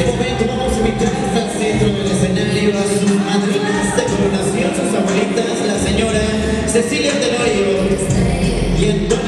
este momento vamos a invitarles al centro del escenario a sus madrinas de coronación, sus abuelitas, la señora Cecilia Tenorio. Y entonces,